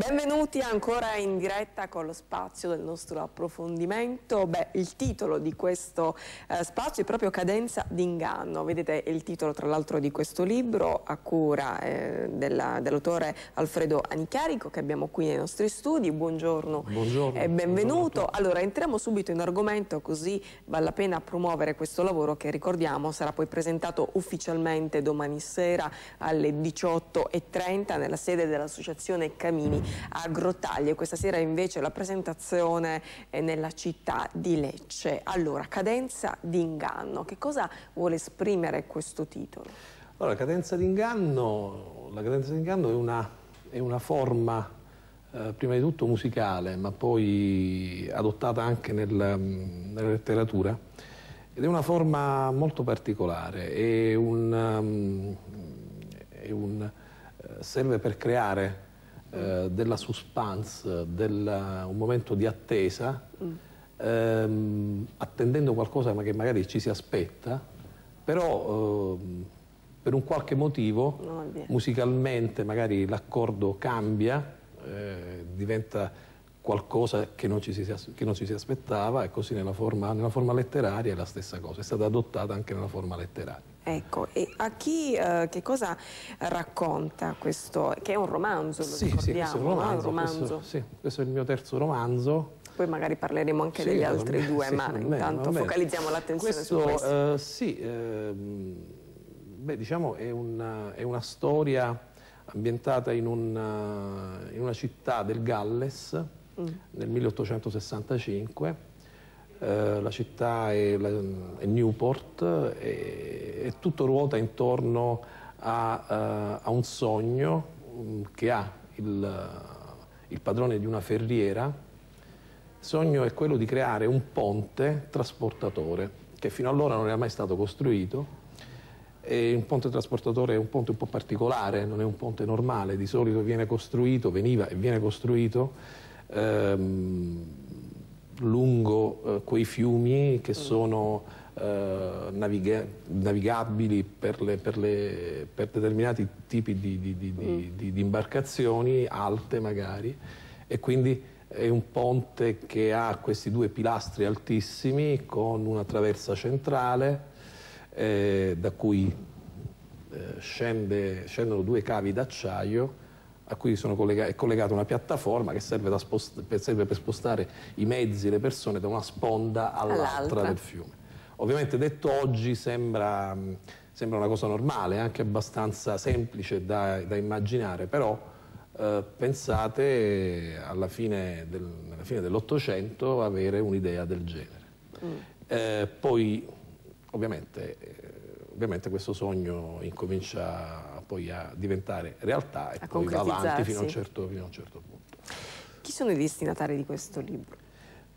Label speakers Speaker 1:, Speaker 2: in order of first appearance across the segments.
Speaker 1: Benvenuti ancora in diretta con lo spazio del nostro approfondimento. Beh, il titolo di questo eh, spazio è proprio Cadenza d'inganno. Vedete il titolo tra l'altro di questo libro a cura eh, dell'autore Alfredo Anichiarico che abbiamo qui nei nostri studi. Buongiorno,
Speaker 2: Buongiorno
Speaker 1: e benvenuto. Buongiorno allora entriamo subito in argomento così vale la pena promuovere questo lavoro che ricordiamo sarà poi presentato ufficialmente domani sera alle 18.30 nella sede dell'Associazione Camini a Grottaglie. Questa sera invece la presentazione è nella città di Lecce. Allora, cadenza d'inganno, che cosa vuole esprimere questo titolo?
Speaker 2: Allora, cadenza d'inganno, la cadenza d'inganno è una, è una forma eh, prima di tutto musicale, ma poi adottata anche nel, nella letteratura, ed è una forma molto particolare, è un, um, è un, uh, serve per creare eh, della suspense, del, un momento di attesa, mm. ehm, attendendo qualcosa che magari ci si aspetta, però eh, per un qualche motivo no, musicalmente magari l'accordo cambia, eh, diventa qualcosa che non, si, che non, ci si aspettava e così nella forma, nella forma letteraria è la stessa cosa, è stata adottata anche nella forma letteraria.
Speaker 1: Ecco, e a chi, eh, che cosa racconta questo, che è un romanzo, lo
Speaker 2: sì,
Speaker 1: ricordiamo,
Speaker 2: sì, questo è un romanzo, un romanzo. Questo, sì, questo è il mio terzo romanzo.
Speaker 1: Poi magari parleremo anche sì, degli altri due, sì, ma intanto focalizziamo l'attenzione su questo.
Speaker 2: Uh, sì, uh, beh, diciamo è una, è una storia ambientata in una, in una città del Galles, mm. nel 1865. Eh, la città è, la, è Newport e, e, tutto ruota intorno a, uh, a un sogno um, che ha il, il, padrone di una ferriera. Il sogno è quello di creare un ponte trasportatore che fino allora non era mai stato costruito. E un ponte trasportatore è un ponte un po' particolare, non è un ponte normale, di solito viene costruito, veniva e viene costruito ehm, lungo eh, quei fiumi che mm. sono eh, naviga navigabili per, le, per, le, per, determinati tipi di, di, di, mm. di, imbarcazioni, alte magari, e quindi è un ponte che ha questi due pilastri altissimi con una traversa centrale eh, da cui eh, scende, scendono due cavi d'acciaio a cui collega è collegata una piattaforma che serve, per, serve, per spostare i mezzi e le persone da una sponda all'altra del fiume. Ovviamente detto oggi sembra, sembra, una cosa normale, anche abbastanza semplice da, da immaginare, però eh, pensate alla fine, del, fine dell'Ottocento avere un'idea del genere. Mm. Eh, poi ovviamente, eh, ovviamente questo sogno incomincia poi a diventare realtà e a poi va avanti fino a, certo, fino a, un certo, punto.
Speaker 1: Chi sono i destinatari di questo libro?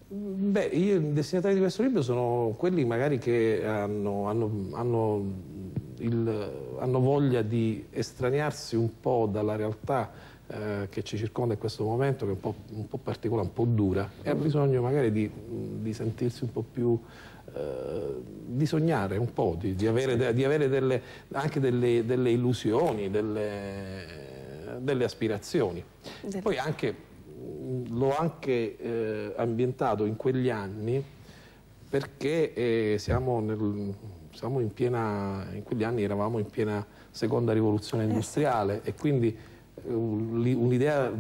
Speaker 2: Beh, io, i destinatari di questo libro sono quelli magari che hanno, hanno, hanno, il, hanno voglia di estraniarsi un po' dalla realtà eh, che ci circonda in questo momento, che è un po', un po particolare, un po' dura, e ha bisogno magari di, di sentirsi un po' più di sognare un po', di, di avere, di avere delle, anche delle, delle illusioni, delle, delle aspirazioni. Poi anche, l'ho anche eh, ambientato in quegli anni perché eh, siamo, nel, siamo in piena, in quegli anni eravamo in piena seconda rivoluzione eh industriale e quindi eh, un'idea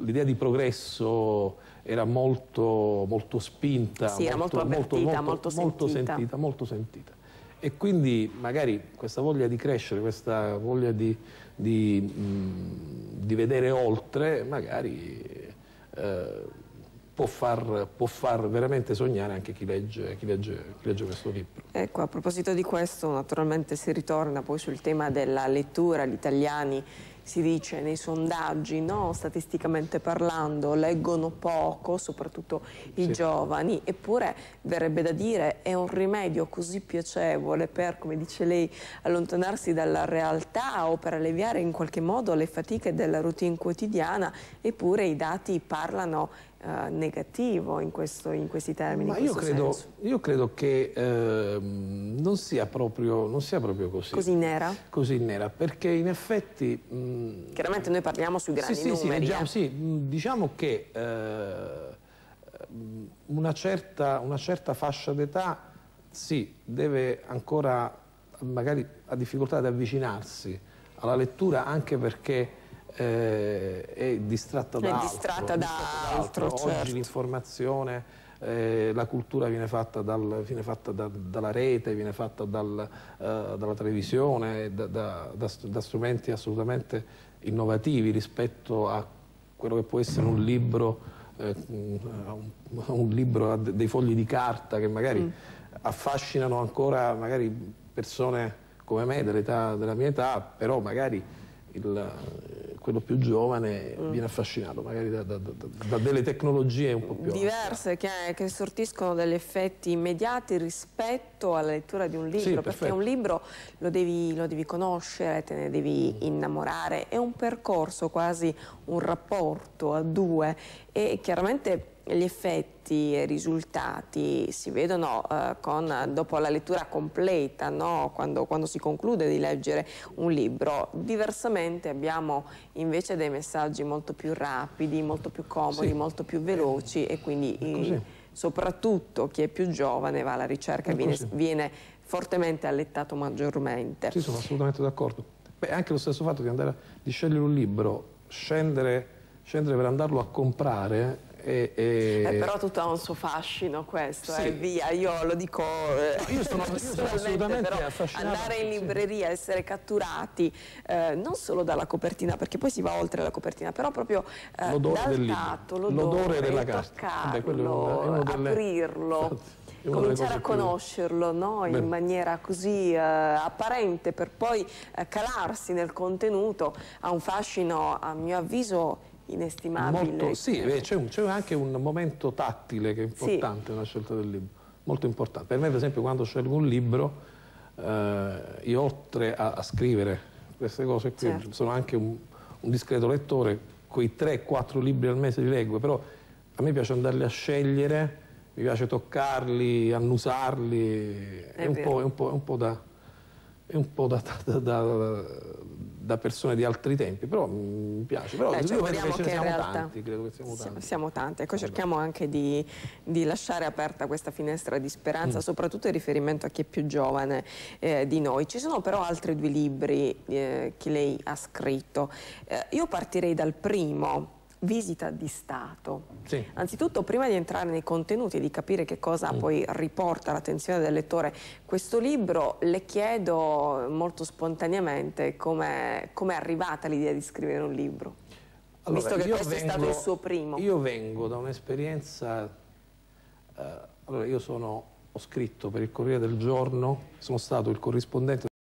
Speaker 2: l'idea di progresso era molto, molto spinta,
Speaker 1: sì,
Speaker 2: molto,
Speaker 1: molto, molto, molto,
Speaker 2: molto sentita. molto sentita. E quindi magari questa voglia di crescere, questa voglia di, di, mh, di vedere oltre, magari eh, può, far, può, far, veramente sognare anche chi legge, chi, legge, chi legge questo libro.
Speaker 1: Ecco, a proposito di questo, naturalmente si ritorna poi sul tema della lettura, gli italiani si dice nei sondaggi, no? statisticamente parlando, leggono poco, soprattutto i sì. giovani, eppure verrebbe da dire è un rimedio così piacevole per, come dice lei, allontanarsi dalla realtà o per alleviare in qualche modo le fatiche della routine quotidiana, eppure i dati parlano eh, negativo in, questo, in, questi termini.
Speaker 2: Ma io credo, io credo, che eh, non, sia proprio, non, sia proprio, così.
Speaker 1: Così nera?
Speaker 2: Così nera, perché in effetti...
Speaker 1: Mh, Chiaramente noi parliamo sui grandi sì, numeri.
Speaker 2: Sì, leggiamo,
Speaker 1: eh.
Speaker 2: sì, diciamo che eh, una, certa, una certa fascia d'età sì, deve ancora, magari ha difficoltà ad avvicinarsi alla lettura anche perché eh, è distratta da
Speaker 1: è
Speaker 2: altro.
Speaker 1: Distratta da, altro, altro.
Speaker 2: Certo. Oggi l'informazione, eh, la cultura viene fatta, dal, viene fatta da, dalla rete, viene fatta dal, uh, dalla televisione, da, da, da, strumenti assolutamente innovativi rispetto a quello che può essere un libro, eh, un, un libro dei fogli di carta che magari mm. affascinano ancora magari persone come me, della mia età, però magari il, quello più giovane mm. viene affascinato magari da, da, da, da, delle tecnologie un po' più
Speaker 1: diverse che, che, sortiscono degli effetti immediati rispetto alla lettura di un libro sì, perché un libro lo devi, lo devi, conoscere, te ne devi mm. innamorare è un percorso quasi un rapporto a due e chiaramente gli effetti e i risultati si vedono eh, con, dopo la lettura completa, no? quando, quando, si conclude di leggere un libro. Diversamente abbiamo invece dei messaggi molto più rapidi, molto più comodi, sì. molto più veloci e quindi soprattutto chi è più giovane va alla ricerca e viene, viene, fortemente allettato maggiormente.
Speaker 2: Sì, sono assolutamente d'accordo. Anche lo stesso fatto di, andare, di scegliere un libro, scendere, scendere per andarlo a comprare
Speaker 1: e, e... Eh, però tutto ha un suo fascino questo, sì. eh, via, io lo dico
Speaker 2: eh, no, io, sono, io sono assolutamente affascinato.
Speaker 1: Andare in libreria, essere catturati eh, non solo dalla copertina, perché poi si va oltre la copertina, però proprio eh, l'odore del tatto, l'odore della carta, toccarlo, delle... aprirlo. cominciare a conoscerlo no? in maniera così eh, apparente per poi eh, calarsi nel contenuto ha un fascino a mio avviso inestimabile.
Speaker 2: Molto, sì, c'è anche un momento tattile che è importante sì. nella scelta del libro, molto importante. Per me per esempio quando scelgo un libro, eh, io oltre a, a, scrivere queste cose qui, certo. sono anche un, un discreto lettore, quei 3-4 libri al mese li leggo, però a me piace andarli a scegliere, mi piace toccarli, annusarli, è, è, un, po', è un, po', un po' da... È un po' da, da, da, persone di altri tempi, però mi piace. Però Beh, cioè, credo che, che siamo tanti, credo che siamo tanti.
Speaker 1: Siamo tanti, ecco cerchiamo anche di, di, lasciare aperta questa finestra di speranza, mm. soprattutto in riferimento a chi è più giovane eh, di noi. Ci sono però altri due libri eh, che lei ha scritto. Eh, io partirei dal primo, visita di Stato. Sì. Anzitutto, prima di entrare nei contenuti e di capire che cosa mm. poi riporta l'attenzione del lettore questo libro, le chiedo molto spontaneamente come è arrivata l'idea di scrivere un libro. Allora, Visto che questo vengo, è stato il suo primo.
Speaker 2: Io vengo da un'esperienza... Eh, allora, io sono, ho scritto per il Corriere del Giorno, sono stato il corrispondente